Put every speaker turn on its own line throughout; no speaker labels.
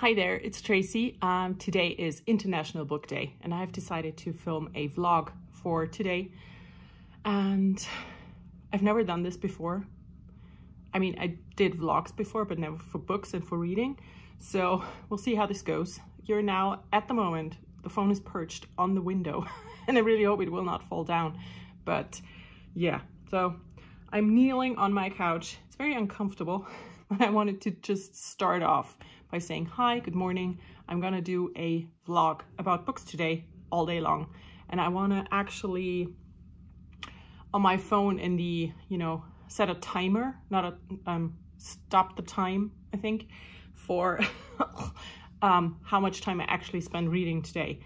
Hi there, it's Tracy. Um, today is International Book Day and I've decided to film a vlog for today. And I've never done this before. I mean, I did vlogs before, but never for books and for reading. So we'll see how this goes. You're now, at the moment, the phone is perched on the window and I really hope it will not fall down. But yeah, so I'm kneeling on my couch. It's very uncomfortable, but I wanted to just start off by saying, hi, good morning. I'm gonna do a vlog about books today all day long. And I wanna actually, on my phone in the, you know, set a timer, not a, um, stop the time, I think, for um, how much time I actually spend reading today.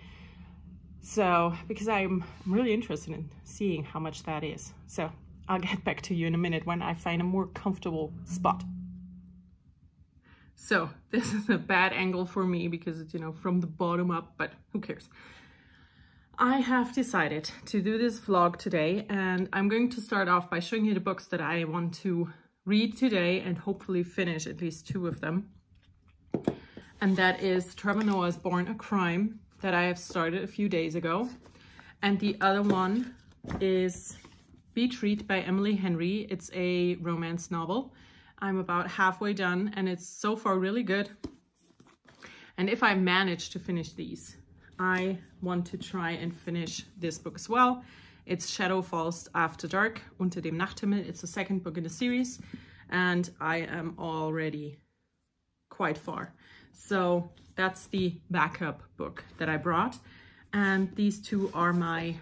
So, because I'm really interested in seeing how much that is. So I'll get back to you in a minute when I find a more comfortable spot. So this is a bad angle for me because it's, you know, from the bottom up, but who cares? I have decided to do this vlog today and I'm going to start off by showing you the books that I want to read today and hopefully finish at least two of them. And that is Trevor Noah's Born a Crime that I have started a few days ago. And the other one is Beach Read by Emily Henry. It's a romance novel I'm about halfway done and it's so far really good. And if I manage to finish these, I want to try and finish this book as well. It's Shadow Falls After Dark, Unter dem Nachthimmel. It's the second book in the series and I am already quite far. So that's the backup book that I brought. And these two are my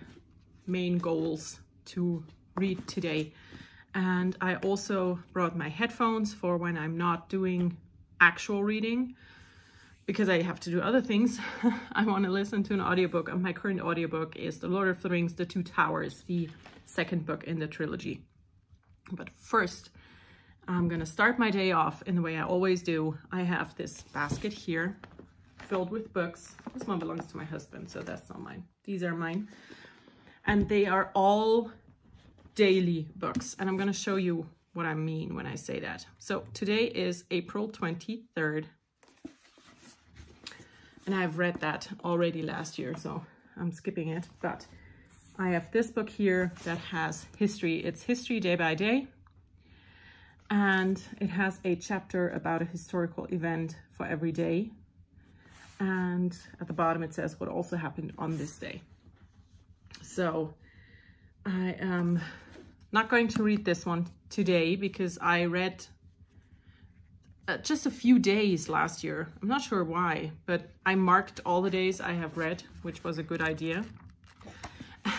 main goals to read today. And I also brought my headphones for when I'm not doing actual reading because I have to do other things. I want to listen to an audiobook and my current audiobook is The Lord of the Rings, The Two Towers, the second book in the trilogy. But first, I'm going to start my day off in the way I always do. I have this basket here filled with books. This one belongs to my husband, so that's not mine. These are mine. And they are all daily books. And I'm going to show you what I mean when I say that. So today is April 23rd. And I've read that already last year, so I'm skipping it. But I have this book here that has history. It's History Day by Day. And it has a chapter about a historical event for every day. And at the bottom it says what also happened on this day. So I am not going to read this one today because I read uh, just a few days last year. I'm not sure why, but I marked all the days I have read, which was a good idea.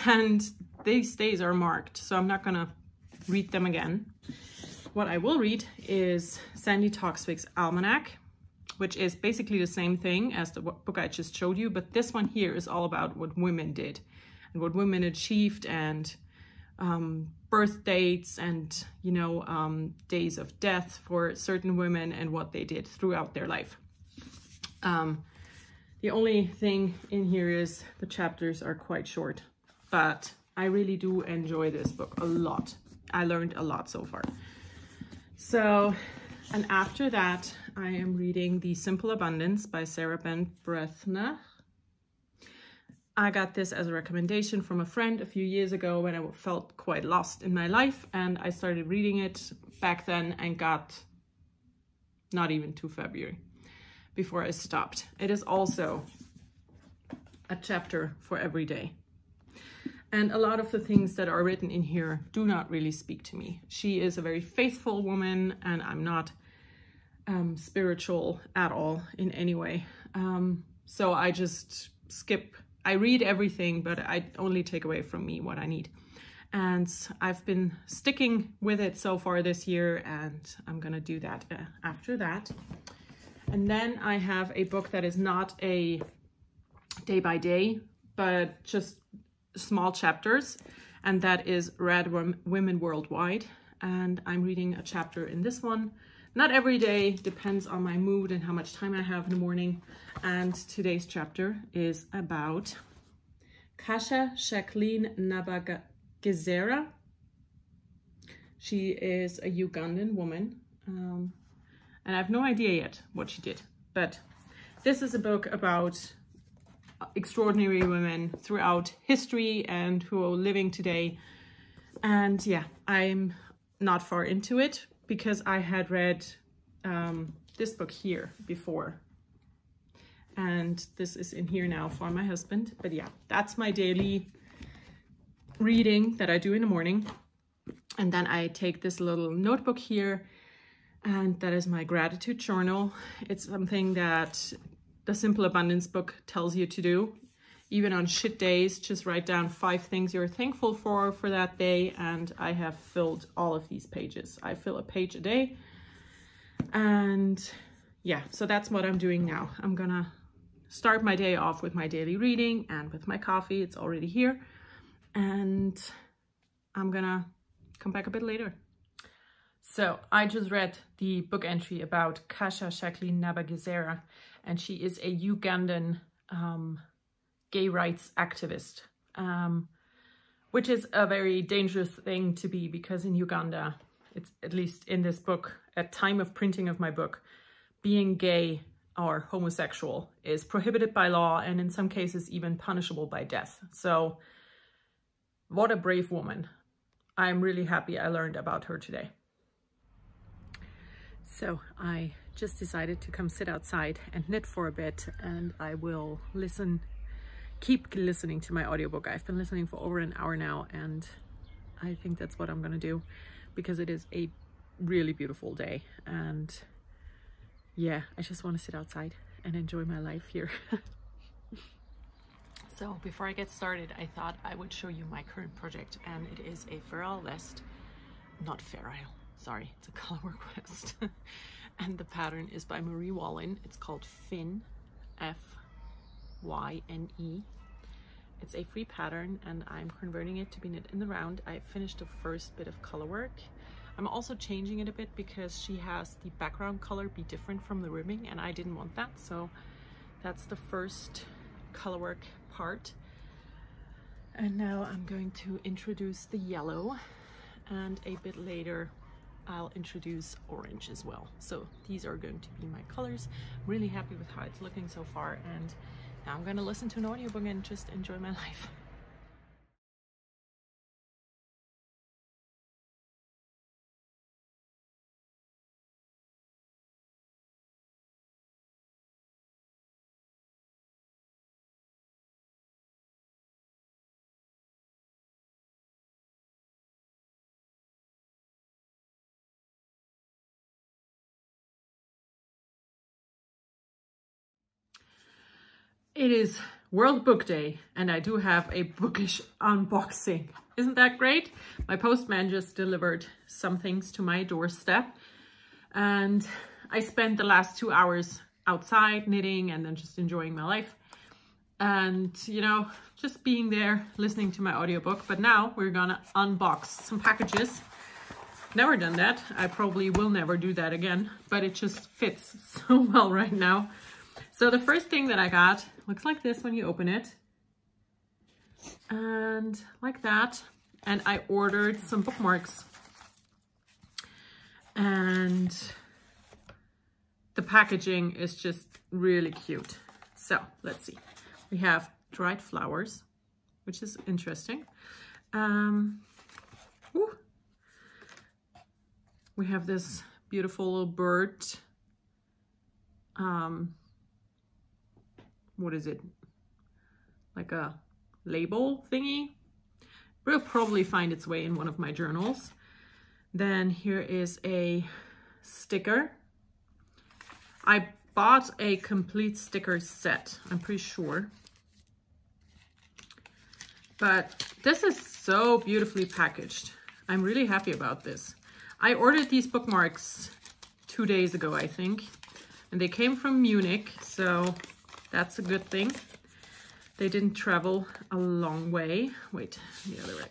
And these days are marked, so I'm not going to read them again. What I will read is Sandi Toksvig's Almanac, which is basically the same thing as the book I just showed you, but this one here is all about what women did and what women achieved and um, birth dates and, you know, um, days of death for certain women and what they did throughout their life. Um, the only thing in here is the chapters are quite short, but I really do enjoy this book a lot. I learned a lot so far. So, and after that, I am reading The Simple Abundance by Sarah Ban Breathnach. I got this as a recommendation from a friend a few years ago when I felt quite lost in my life and I started reading it back then and got not even to February before I stopped. It is also a chapter for every day. And a lot of the things that are written in here do not really speak to me. She is a very faithful woman and I'm not um, spiritual at all in any way. Um, so I just skip I read everything, but I only take away from me what I need. And I've been sticking with it so far this year, and I'm gonna do that uh, after that. And then I have a book that is not a day by day, but just small chapters, and that is Rad Women Worldwide. And I'm reading a chapter in this one. Not every day, depends on my mood and how much time I have in the morning. And today's chapter is about Kasha Jacqueline Nabagesera. She is a Ugandan woman. Um, and I have no idea yet what she did. But this is a book about extraordinary women throughout history and who are living today. And yeah, I'm not far into it because I had read um, this book here before. And this is in here now for my husband. But yeah, that's my daily reading that I do in the morning. And then I take this little notebook here and that is my gratitude journal. It's something that the Simple Abundance book tells you to do. Even on shit days, just write down five things you're thankful for for that day. And I have filled all of these pages. I fill a page a day. And yeah, so that's what I'm doing now. I'm gonna start my day off with my daily reading and with my coffee. It's already here. And I'm gonna come back a bit later. So I just read the book entry about Kasha Jacqueline Nabagesera, and she is a Ugandan um, gay rights activist, um, which is a very dangerous thing to be because in Uganda, it's at least in this book, at time of printing of my book, being gay or homosexual is prohibited by law and in some cases even punishable by death. So what a brave woman. I'm really happy I learned about her today. So I just decided to come sit outside and knit for a bit and I will listen, keep listening to my audiobook. I've been listening for over an hour now and I think that's what I'm gonna do because it is a really beautiful day and yeah, I just want to sit outside and enjoy my life here. so before I get started, I thought I would show you my current project and it is a Fair Isle Vest, not Fair Isle, sorry, it's a colorwork vest. and the pattern is by Marie Wallin. It's called Fyne, F-Y-N-E. It's a free pattern and I'm converting it to be knit in the round. I finished the first bit of color work. I'm also changing it a bit because she has the background color be different from the ribbing and I didn't want that. So that's the first color work part. And now I'm going to introduce the yellow and a bit later I'll introduce orange as well. So these are going to be my colors. I'm Really happy with how it's looking so far and now I'm going to listen to an audiobook and just enjoy my life. It is World Book Day and I do have a bookish unboxing. Isn't that great? My postman just delivered some things to my doorstep and I spent the last two hours outside knitting and then just enjoying my life. And you know just being there listening to my audiobook. But now we're gonna unbox some packages. Never done that. I probably will never do that again but it just fits so well right now so the first thing that I got looks like this when you open it. And like that. And I ordered some bookmarks. And the packaging is just really cute. So let's see. We have dried flowers, which is interesting. Um, we have this beautiful little bird um, what is it? Like a label thingy. Will probably find its way in one of my journals. Then here is a sticker. I bought a complete sticker set, I'm pretty sure. But this is so beautifully packaged. I'm really happy about this. I ordered these bookmarks two days ago, I think. And they came from Munich, so that's a good thing. They didn't travel a long way. Wait, the other way.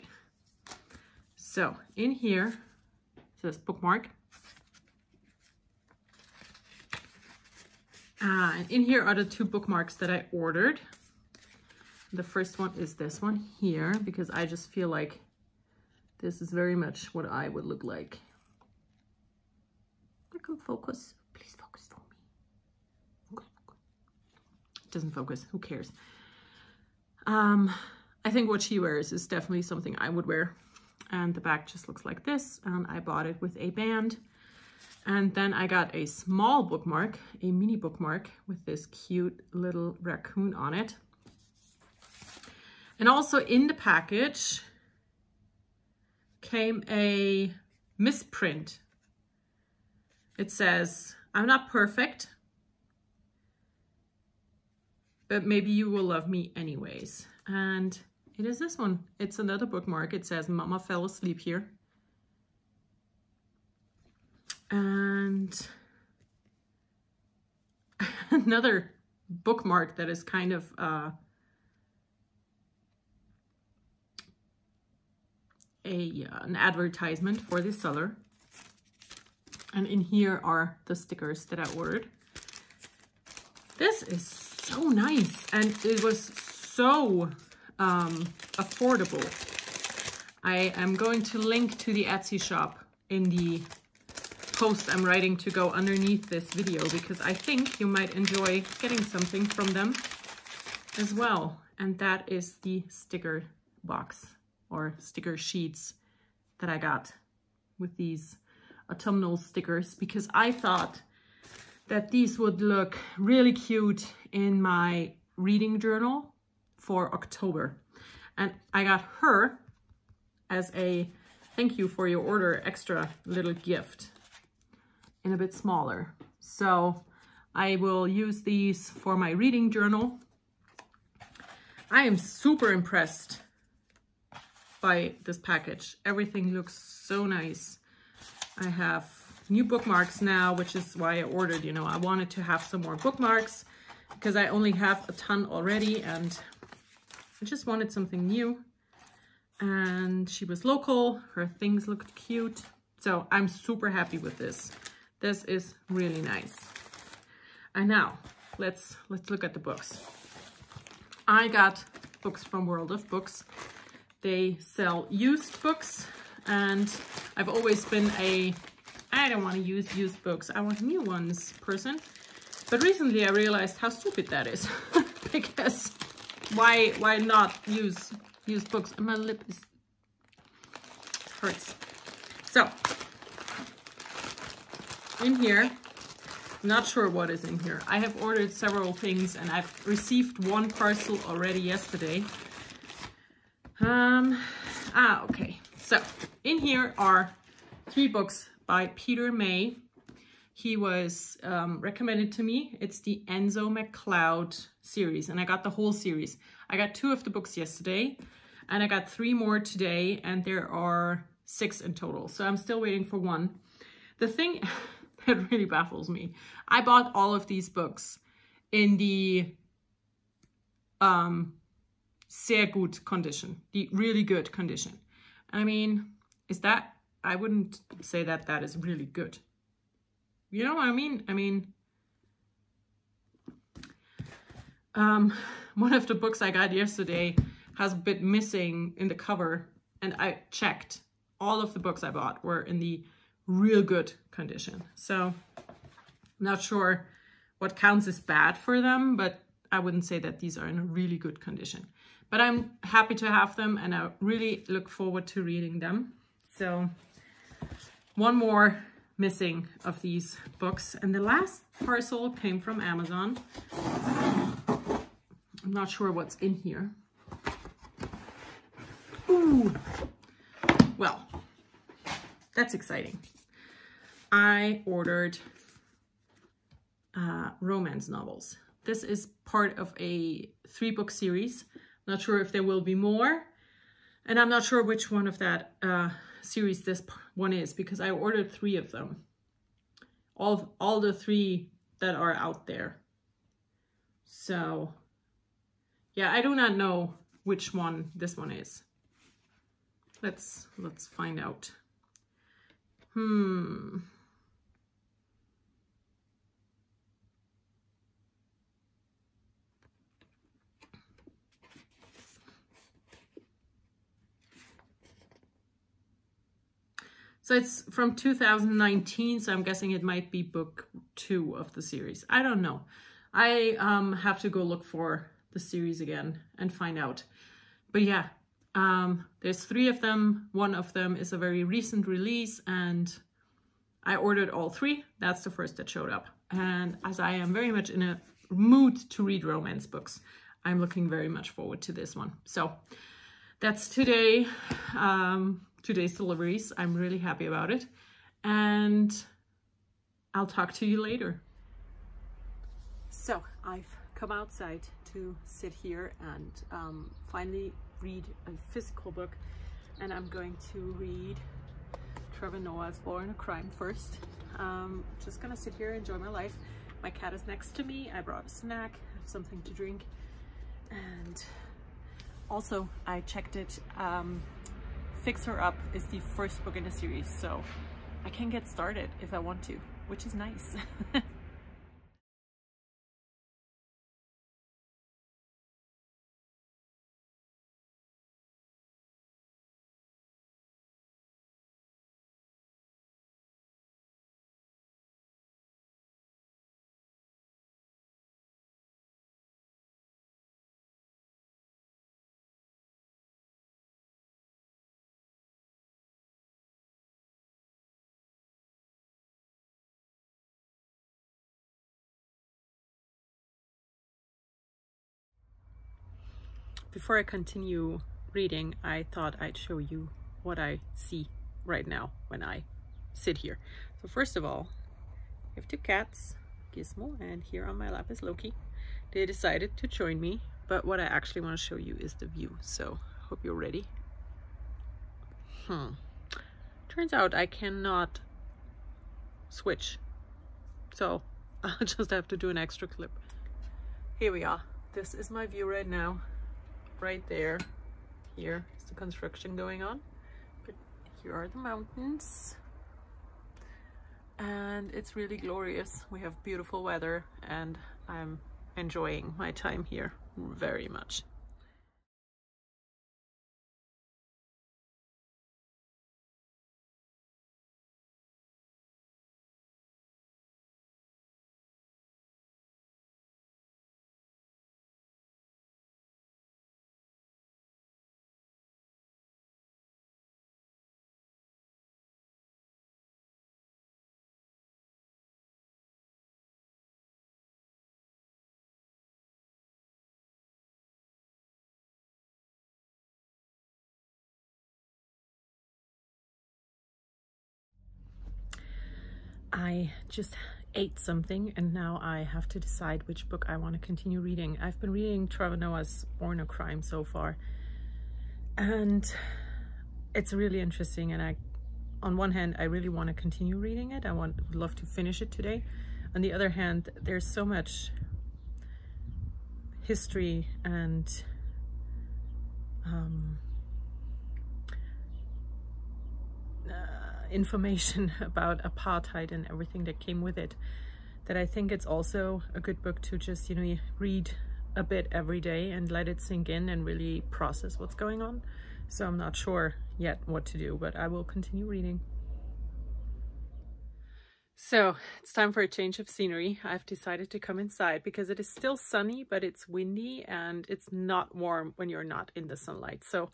So in here says bookmark. Uh, and in here are the two bookmarks that I ordered. The first one is this one here because I just feel like this is very much what I would look like. I can focus. Please focus for me. Doesn't focus, who cares? Um, I think what she wears is definitely something I would wear. And the back just looks like this. And I bought it with a band. And then I got a small bookmark, a mini bookmark with this cute little raccoon on it. And also in the package came a misprint. It says, I'm not perfect, but maybe you will love me anyways. And it is this one. It's another bookmark. It says, Mama fell asleep here. And another bookmark that is kind of uh, a uh, an advertisement for the seller. And in here are the stickers that I ordered. This is so nice and it was so um, affordable. I am going to link to the Etsy shop in the post I'm writing to go underneath this video because I think you might enjoy getting something from them as well. And that is the sticker box or sticker sheets that I got with these autumnal stickers because I thought that these would look really cute in my reading journal for October. And I got her as a thank you for your order extra little gift in a bit smaller. So I will use these for my reading journal. I am super impressed by this package. Everything looks so nice. I have new bookmarks now, which is why I ordered, you know, I wanted to have some more bookmarks because I only have a ton already and I just wanted something new. And she was local, her things looked cute. So I'm super happy with this. This is really nice. And now let's let's look at the books. I got books from World of Books. They sell used books and I've always been a I don't want to use used books. I want new ones person. But recently I realized how stupid that is because why why not use used books? My lip is hurts. So in here. Not sure what is in here. I have ordered several things and I've received one parcel already yesterday. Um, ah, okay. So in here are three books by Peter May. He was um, recommended to me. It's the Enzo Macleod series and I got the whole series. I got two of the books yesterday and I got three more today and there are six in total. So I'm still waiting for one. The thing, that really baffles me. I bought all of these books in the um, sehr gut condition, the really good condition. I mean, is that, I wouldn't say that that is really good. You know what I mean? I mean, um, one of the books I got yesterday has a bit missing in the cover and I checked. All of the books I bought were in the real good condition. So not sure what counts as bad for them, but I wouldn't say that these are in a really good condition. But I'm happy to have them and I really look forward to reading them. So one more missing of these books. And the last parcel came from Amazon. I'm not sure what's in here. Ooh, well, that's exciting. I ordered uh, romance novels. This is part of a three book series. Not sure if there will be more. And I'm not sure which one of that uh, series this one is because I ordered three of them. All, all the three that are out there. So yeah, I do not know which one this one is. Let's, let's find out. Hmm. So it's from 2019, so I'm guessing it might be book two of the series. I don't know. I um, have to go look for the series again and find out. But yeah, um, there's three of them. One of them is a very recent release and I ordered all three. That's the first that showed up. And as I am very much in a mood to read romance books, I'm looking very much forward to this one. So that's today, um, today's deliveries. I'm really happy about it. And I'll talk to you later. So I've come outside to sit here and um, finally read a physical book and I'm going to read Trevor Noah's Born a Crime first. Um, just gonna sit here, enjoy my life. My cat is next to me. I brought a snack, something to drink. And also I checked it. Um, Fix Her Up is the first book in the series, so I can get started if I want to, which is nice. before I continue reading, I thought I'd show you what I see right now when I sit here. So first of all, I have two cats, Gizmo and here on my lap is Loki. They decided to join me, but what I actually want to show you is the view. So hope you're ready. Hmm. Turns out I cannot switch. So I'll just have to do an extra clip. Here we are. This is my view right now right there. Here is the construction going on. But here are the mountains. And it's really glorious. We have beautiful weather and I'm enjoying my time here very much. I just ate something and now I have to decide which book I want to continue reading. I've been reading Trevor Noah's Born a Crime so far and it's really interesting and I on one hand I really want to continue reading it. I want would love to finish it today. On the other hand there's so much history and um, information about apartheid and everything that came with it that I think it's also a good book to just, you know, read a bit every day and let it sink in and really process what's going on. So I'm not sure yet what to do, but I will continue reading. So it's time for a change of scenery. I've decided to come inside because it is still sunny, but it's windy and it's not warm when you're not in the sunlight. So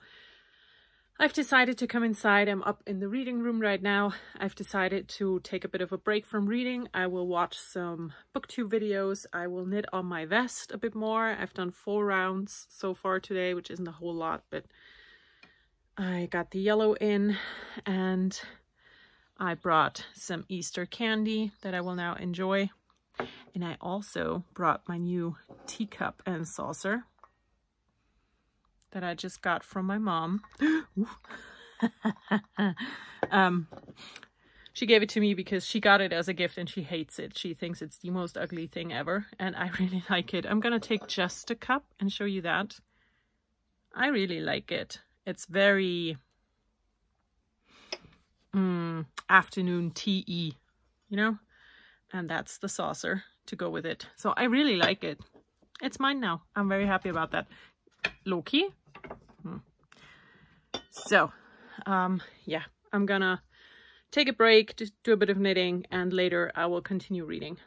I've decided to come inside. I'm up in the reading room right now. I've decided to take a bit of a break from reading. I will watch some booktube videos. I will knit on my vest a bit more. I've done four rounds so far today, which isn't a whole lot, but I got the yellow in and I brought some Easter candy that I will now enjoy. And I also brought my new teacup and saucer that I just got from my mom. um, she gave it to me because she got it as a gift and she hates it. She thinks it's the most ugly thing ever and I really like it. I'm gonna take just a cup and show you that. I really like it. It's very mm, afternoon tea you know? And that's the saucer to go with it. So I really like it. It's mine now. I'm very happy about that. Loki. Hmm. So, um, yeah, I'm gonna take a break, just do a bit of knitting, and later I will continue reading.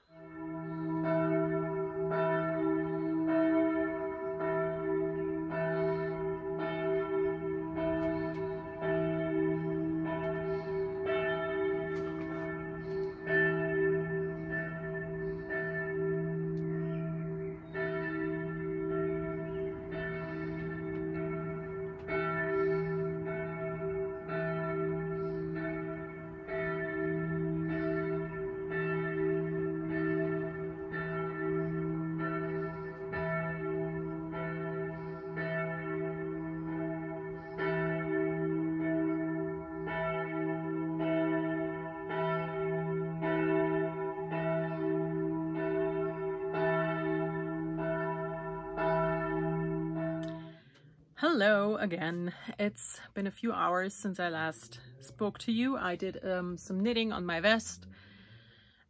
Hello again. It's been a few hours since I last spoke to you. I did um, some knitting on my vest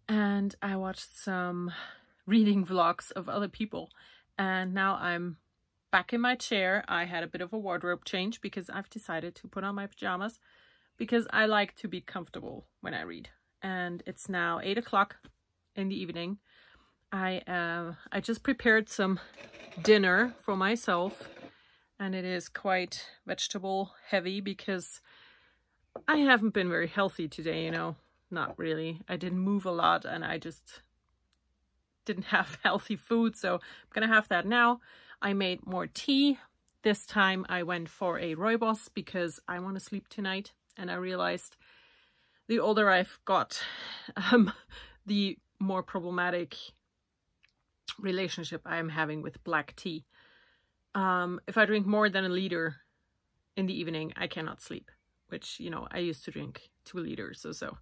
and I watched some reading vlogs of other people and now I'm back in my chair. I had a bit of a wardrobe change because I've decided to put on my pajamas because I like to be comfortable when I read and it's now eight o'clock in the evening. I uh, I just prepared some dinner for myself and it is quite vegetable heavy because I haven't been very healthy today, you know, not really. I didn't move a lot and I just didn't have healthy food, so I'm gonna have that now. I made more tea. This time I went for a rooibos because I want to sleep tonight and I realized the older I've got, um, the more problematic relationship I'm having with black tea um, if I drink more than a liter in the evening, I cannot sleep, which, you know, I used to drink two liters or so.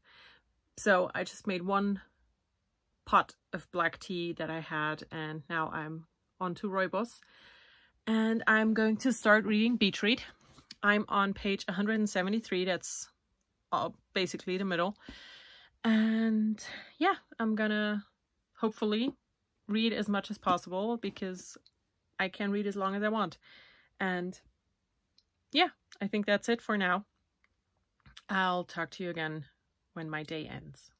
So I just made one pot of black tea that I had and now I'm on to Rooibos. And I'm going to start reading Read. I'm on page 173, that's uh, basically the middle. And yeah, I'm gonna hopefully read as much as possible because I can read as long as I want. And yeah, I think that's it for now. I'll talk to you again when my day ends.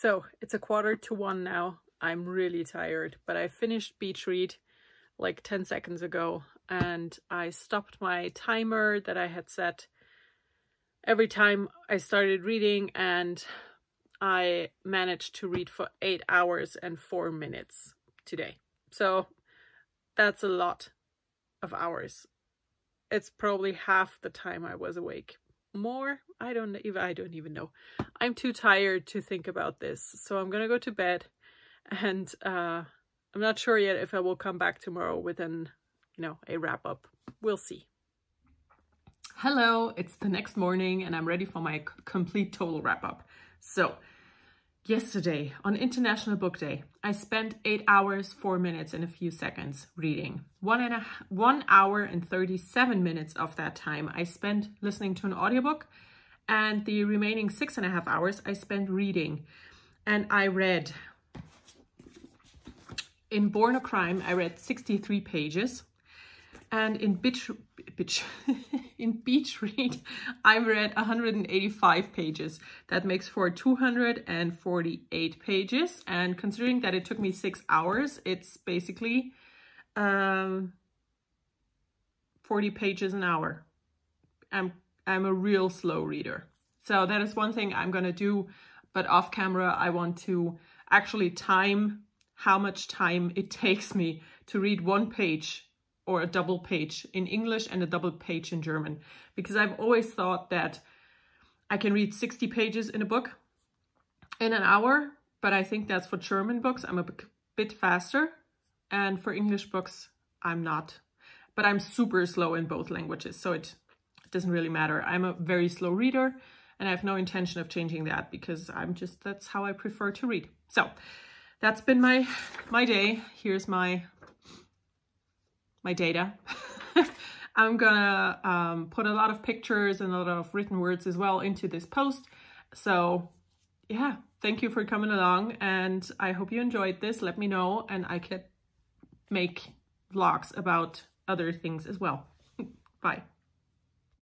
So it's a quarter to one now. I'm really tired, but I finished Beach Read like 10 seconds ago and I stopped my timer that I had set every time I started reading and I managed to read for eight hours and four minutes today. So that's a lot of hours. It's probably half the time I was awake more? I don't even i don't even know. I'm too tired to think about this. So i'm gonna go to bed and uh i'm not sure yet if i will come back tomorrow with an you know a wrap up. We'll see. Hello it's the next morning and i'm ready for my complete total wrap up. So Yesterday, on International Book Day, I spent 8 hours, 4 minutes and a few seconds reading. One, and a, one hour and 37 minutes of that time I spent listening to an audiobook and the remaining six and a half hours I spent reading. And I read, in Born a Crime, I read 63 pages. And in Bitch, Bitch, in Beach Read, I read 185 pages. That makes for 248 pages. And considering that it took me six hours, it's basically um, 40 pages an hour. I'm, I'm a real slow reader. So that is one thing I'm going to do. But off camera, I want to actually time how much time it takes me to read one page or a double page in English and a double page in German. Because I've always thought that I can read 60 pages in a book in an hour, but I think that's for German books. I'm a bit faster. And for English books, I'm not. But I'm super slow in both languages, so it, doesn't really matter. I'm a very slow reader and I have no intention of changing that because I'm just, that's how I prefer to read. So that's been my, my day. Here's my my data. I'm gonna um, put a lot of pictures and a lot of written words as well into this post. So yeah, thank you for coming along and I hope you enjoyed this. Let me know and I can make vlogs about other things as well. Bye.